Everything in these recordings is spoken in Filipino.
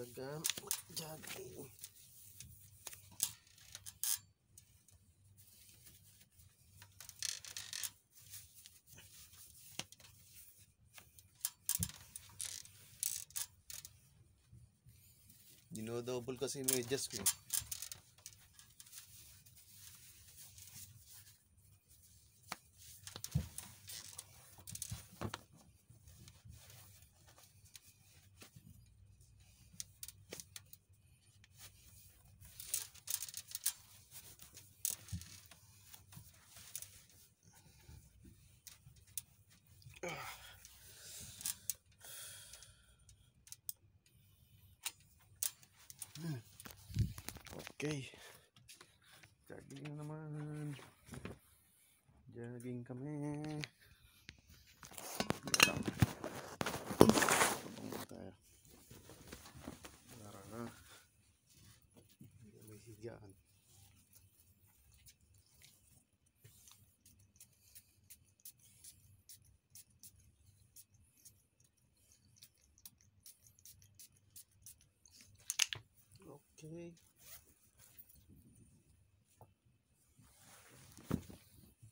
taga jogging. Dinodouble kasi medyas ko. eh. Okay. Jogging na naman. Jogging kami. Okay.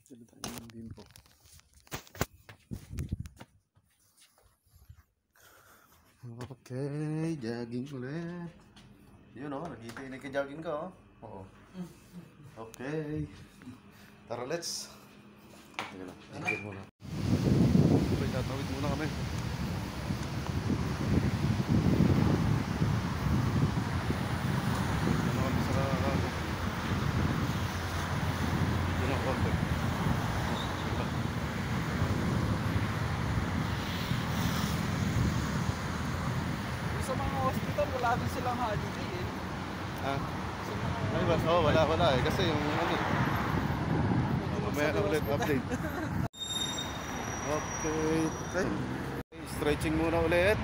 Dito tayo ng bimpo. Okay, jogging ulit. Yun o, oh, nagitinig ka jogging ka oh. Oo. Okay. Tara, let's. Jogging muna. Okay, tatawid muna kami. Ano kami sa ano? Yun ang konti. Sa mga hospital, wala din silang holiday eh. Ah, ay ba? Oo, wala, wala eh. Kasi yung ano eh. Mamaya na ulit update. Okay. Okay. Stretching muna ulit.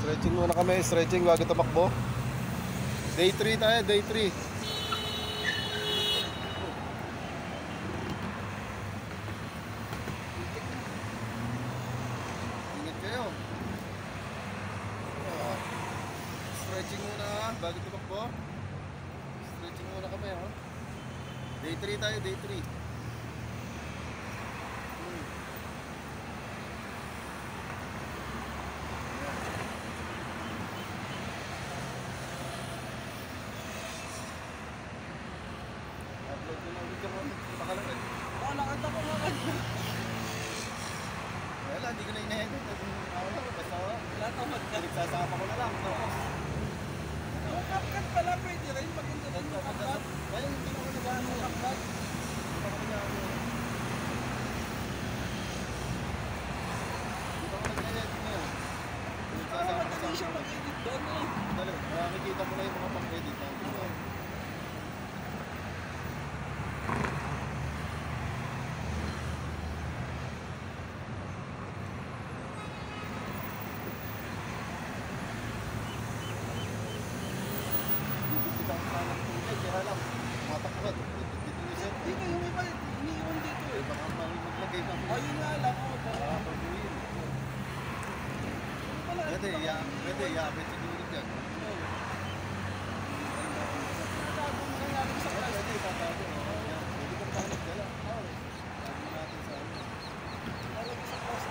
Stretching muna kami. Stretching bago tumakbo. Day 3 tayo, day 3. Ingat kayo. Ah, Stretching muna ha, bago tumakbo. Stretching muna kami ha. Day 3 tayo, day 3. Hmm. Upload ko na ulit yung ano, pakalan eh. Oh, lakad ako lakad. Wala, hindi ko na inaheaded. Ako lang, basta wala. Wala tamad ka. Nagsasama ko na lang. Tapos, Yung CapCut pala pwede rin. Maganda din yung CapCut. Kaya hindi ko nag-ano ng vlog. Hindi ko nag-ano. Hindi ko nag-edit ngayon. Para Nagsasama ko madali siya sa mag-edit doon eh. Dali, makikita mo na yung mga pang-edit natin. Bibigyan ako sana ng tubig, kaya lang, tumatakbo ka. Dito yung set. Dito yung iba, iniiwan dito Eh, eh. baka maglagay ka mo. Ayun nga lang oh, ako. Ah, pag-uwi. Wala. Pwede, ya, pwede, yapit siguro dyan. Bago mo nangyari sa Pwede, class. pwede, tatago. Oo, yan. Pwede kang tanong dala. Oo. Sabi natin sa ano. Lalagay sa class.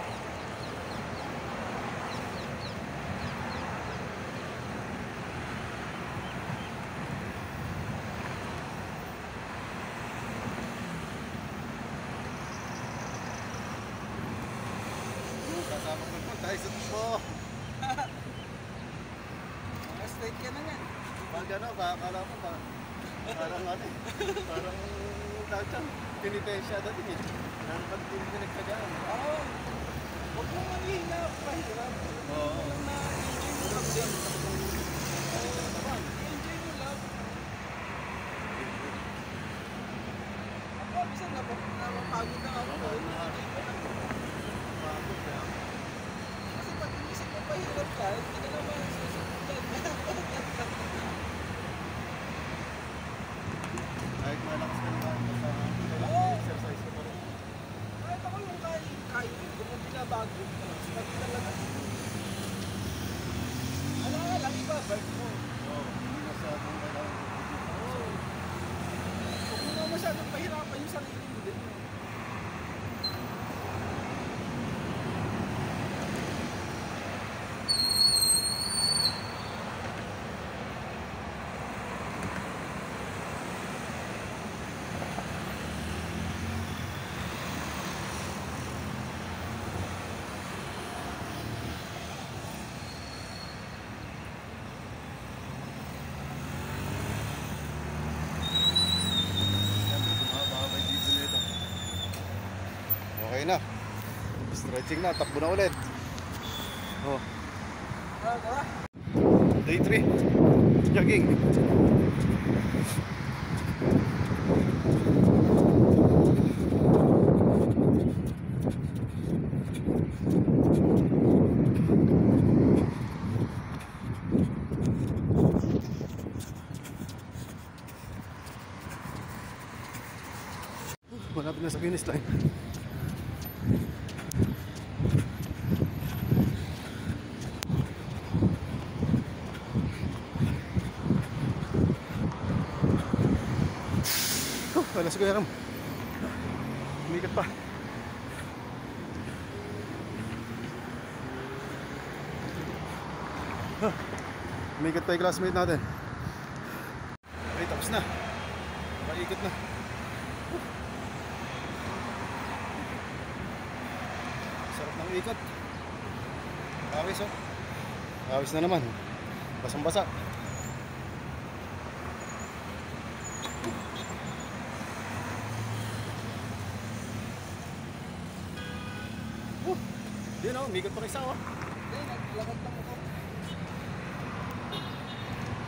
Kasama ko po tayo sa tubo. Mga straight ka na yan. Pag ano, baka akala mo pa. Parang ano eh. Parang tawag siya. Pinipensya dati eh. Parang pag pinagtagaan. Oo. Huwag mo manghina. Pahirap. Oo. Walang na-enjoy mo lang din. Oo naman. I-enjoy mo lang. Ako, napap- napapagod na ako. I-enjoy ko lang. Bago kaya. Kasi pag inisip mo pahirap ka, hindi ka naman susunod Kahit malakas ka naman basta Oo. exercise ko pa rin. Kahit ako yung kain, kain ko, kung binabago, pag talaga, ano nga lang, bike mo. Oo, hindi masyadong kailangan mag-video. Oo. Huwag mo na masyadong pahirapan yung sarili mo din. Siyempre, bumaba may video nito. Okay na. Stretching na, takbo na ulit. Oh, day 3. Jogging. Malapit na sa finish line. Wala si Kuya Ram. Umikat pa. Umikat pa yung classmate natin. Okay, tapos na. Paikot na. Sarap ng ikot. Awis oh. Awis na naman. Basang basa. Oh, yun oh, umikot pa isa oh. Hindi, naglakad lang ako.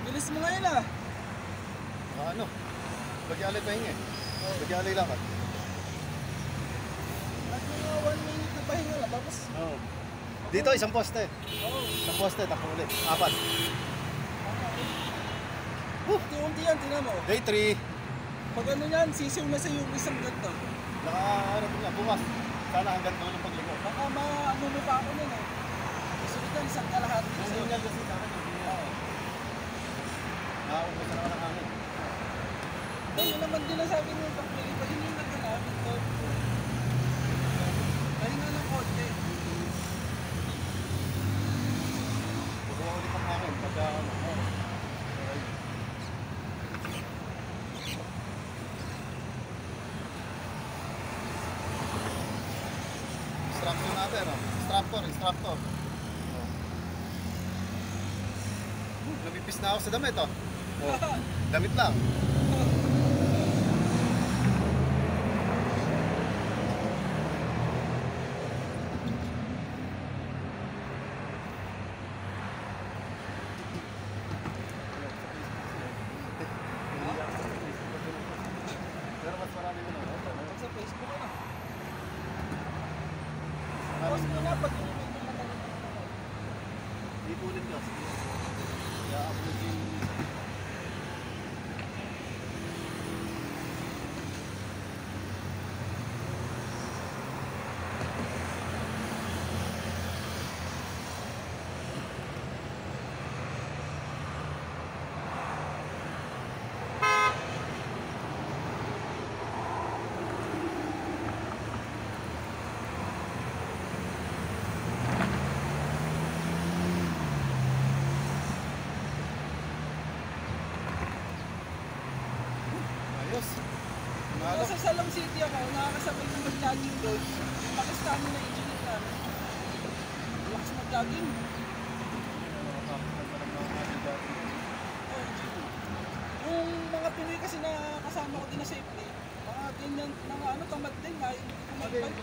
Bilis mo ngayon ah. Ah, ano? Bagyalay pahinga eh. Bagyalay lakad. At mga minute na pahinga lang. Tapos, Oo. Dito isang poste. oh, Isang poste, takbo ulit. Apat. unti-unti yan, tinan mo. Day 3. Pag ano yan, sisiw na sa yung isang ganito. Naka, ano bukas. Sana hanggang doon ang. Baka maano mo pa ako nun eh. Gusto ko yan, isang kalahati Ang sa'yo. signal kasi sa akin, hindi niya. Nakaubos na naman ang hangin. Ay, yun naman din ang sabi mo, pag may iba din yung nagkalapit ko. Pahinga ng konti. Kukuha ulit ang hangin pagka ano. oh. Okay. Instructor natin, oh. Instructor, instructor. Oh. Namipis na ako sa damit, oh. oh. Damit lang. Pero mas marami mo na. Pag sa Facebook ko na. Post mo na pag yung medyo matagal na naman. Hindi po ulit kasi. Kaya upload yung ayos. Malo. Nasa Salam City ako, nakakasabay ng mag-jogging doon. Yung Pakistani na engineer namin. Lakas mag-jogging. Oh, Yung mga Pinoy kasi na kasama ko din na safety, mga ganyan, mga ano, tamad din, nga, hindi ko mag-bike.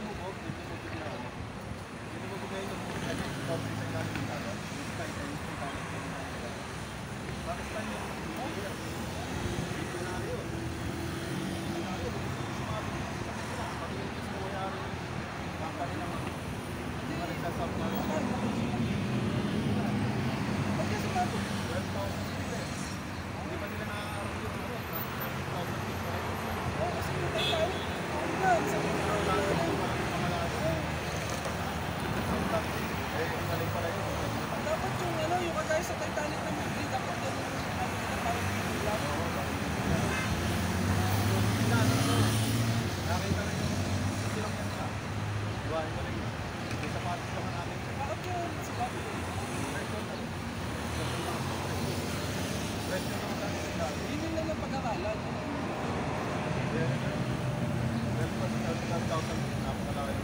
Ba't kasi bago? Oo, kasi yung tayo. Oo nga, sa mga- Oo. bahay ko rin. May sapatos pa ka namin. Bakit yun? Sa bakit yun? Presyo naman lang yung dati. Yun yung lang ang pag-aralan. Pero, pero pa sa 12,000, napakalaki.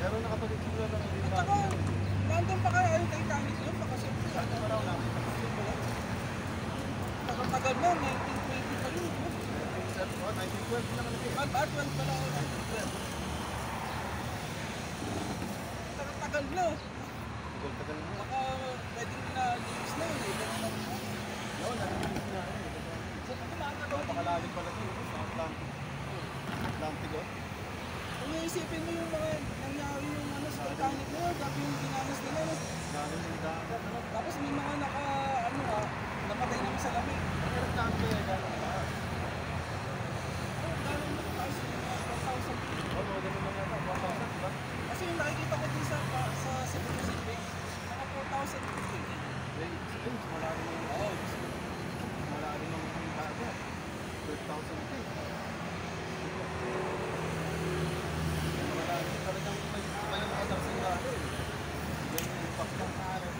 Pero nakatuloy siguro lang hindi At ba? saka, nandun pa kaya yung Titanic yun? Baka siyempre sa Ano raw namin? Tagal-tagal na, 1920 pa yun. no? 1912 naman ito. Ah, ah, 12 pala ako, 1912. Tagal-tagal na. Tagal-tagal na. Baka pwedeng na-use na yun. Ganun lang siya. Oo, narinig na. So, kung tumatalo, Napakalalim pala ito. Atlantic. Atlantic, oh. kung iisipin mo yung nangyari yung ano sa Titanic na yun, dati yung dinanas nila. Tapos may mga naka, ano ah, namatay naman sa lamig. Ang Atlantic, eh, galing pa. Oh, dahil mo tayo sa mga 1,000 Oo, mga ganun lang yata. 1,000, di ba? Kasi yung nakikita ko din sa, pa- sa Cebu City, mga 4,000 feet. Eh, Spain, malalim yung Oo. malalim yung dagat. 12,000 feet. Malalim talagang may may mga tapos yung dati. Yan yung impact ng araw.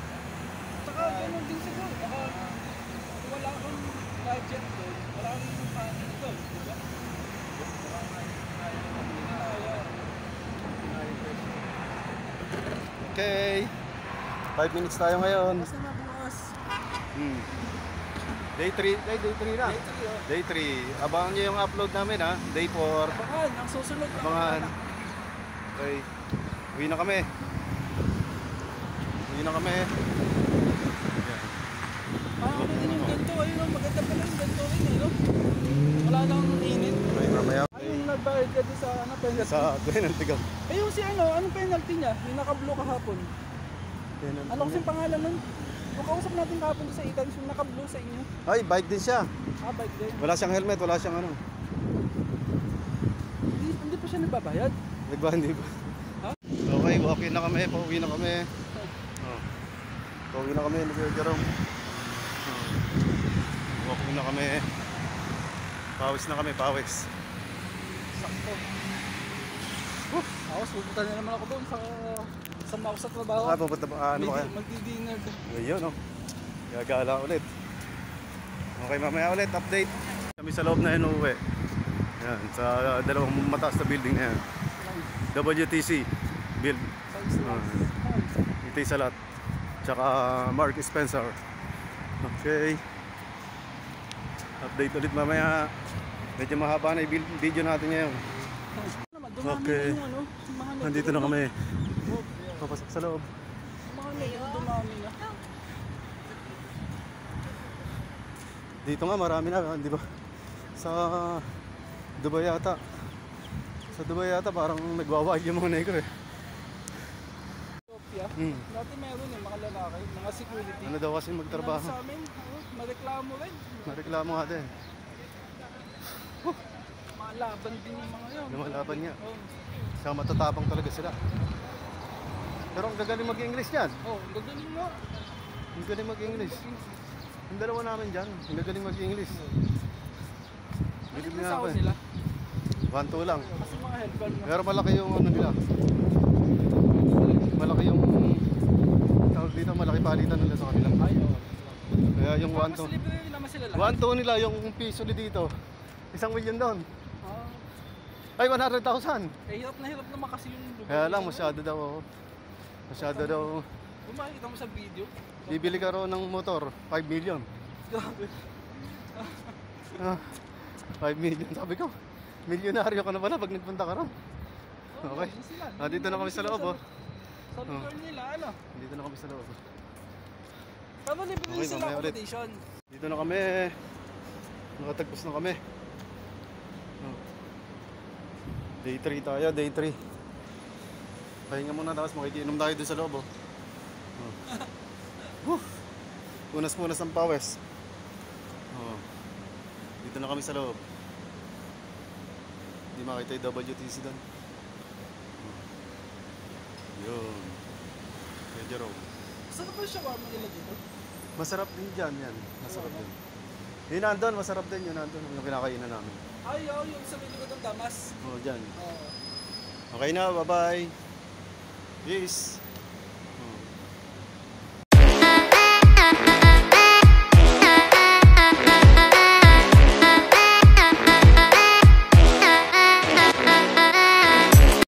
Saka ganun din siguro, baka kung wala kang budget doon, wala kang yung kanin doon, di ba? Kaya, Okay. 5 minutes tayo ngayon. basta. Hmm. Day 3, day, day 3 na. Day three, oh. Day 3. Abangan nyo yung upload namin ha. Day 4. Abangan, ang susunod. Abangan. Okay. Uwi na kami. Uwi na kami. Parang ano din yung ganito, ayun, oh, maganda pala yung ganito rin, eh, no? Wala nang init. Okay, mamaya. Ayun, nagbayad ka din sa ano, penalty. Sa Tigaw. Eh, yung si ano, anong penalty niya? Yung naka-blue kahapon. Ano kasing pangalan nun? Yung kausap natin kahapon sa Itans, yung naka-blue sa inyo. Ay, bike din siya. Ah, bike din. Wala siyang helmet, wala siyang ano. Hindi, hindi pa siya nagbabayad. Nagba, hindi ba? Ha? Okay, okay na kami. Pauwi na kami. Oh. Pauwi na kami. Jerome. Oh. Pauwi na kami. Pawis na kami, pawis. Sakto. Huh, ako, na naman ako doon sa sa Mau sa trabaho. Ah, pupunta ba? Ah, ano ba kaya? Magdi-dinner doon. Ayun, oh. Gagala ulit. Okay, mamaya ulit. Update. Kami sa loob na yun uuwi. Yan, sa uh, dalawang mataas na building na yan. WTC. Build. Thanks. Ito sa lot. Tsaka Mark Spencer. Okay. Update ulit mamaya. Medyo mahaba na yung video natin ngayon. Dumami Okay. ano, Nandito na kami. Papasok sa loob. Dito nga marami na, di ba? Sa Dubai yata. Sa Dubai yata parang nagwawild yung mga negro eh. Ethiopia. Hmm. Dati meron yung mga lalaki, mga security. Ano daw kasi magtrabaho? Sa amin, oh, mareklamo rin. Nareklamo nga din. Mga laban din yung mga yun. Lumalaban niya. Oh, Saka matatapang talaga sila. Pero ang gagaling mag-English yan. oh, gagaling mo. Ang galing mag-English. Yung dalawa namin dyan, ang gagaling mag-English. Ano Bilib yung na ako eh. nila? One, two lang. Kasi mga helper mo. Pero malaki yung ano nila. Malaki yung tawag dito, malaki palitan nila sa kanila. Ay, oh. Kaya yung one, Mas two. libre sila lahat. One, two nila, yung piso ni dito. Isang milyon doon. Ah, Ay, 100,000. eh, hirap na hirap naman kasi yung lugar. Kaya lang, nila. masyado daw. oh. Masyado daw. Kung makikita mo sa video, Bibili ka raw ng motor, 5 million. Ah, 5 million. Sabi ko, milyonaryo ka na pala pag nagpunta ka raw. Oh, Okay. Ah, dito na kami sa loob, oh. Sa lugar nila, ano? Dito na kami sa loob. Libre Okay, rin sila accommodation. Dito na kami. Nakatagpos na kami. Oh. Day 3 tayo, day 3. Pahinga muna tapos makikinom tayo doon sa loob. Oh. Oh. Whew. Punas-punas ng pawis. Oh. Dito na kami sa loob. Hindi makita yung WTC doon. Oh. Yun. Kaya Jerome. Saan ba yung shawarma nila dito? Masarap din dyan yan. Masarap din. Yun nandun, masarap din yun nandun. Yung kinakainan namin. Ay, oh, yung sa may likod ng damas. Oh, dyan. Oo. Okay na, bye-bye. Peace.